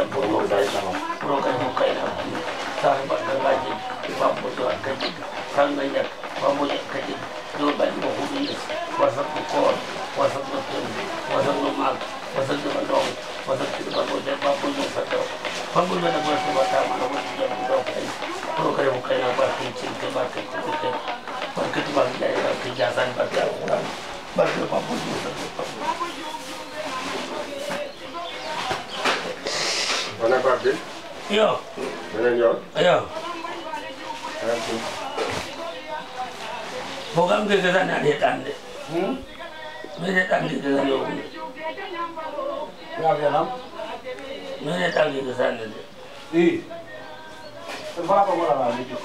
tempo yau da sama lokacin kai na sai ba da gaji ba mu da kaji kan ga ya ba mu da kaji do ba mu hudi wasa ku ko wasa ku tun wasa ku ma wasa ku ba don wasa ku ba ko da ba ku mu fata ba mu da ba su ba ta ma mu da mu da kai lokacin kai na ba ku cin ke ba ka ku ke ba ka ba da ya ka ja san ba ka ba ku wona gorɓe yo minen yo yo bogam gedetani aɗe ɗanɗe mine ɗangidetan yo hunde yaɓenam mine ɗangidetanɗe nde i baba moɗaɗa lijo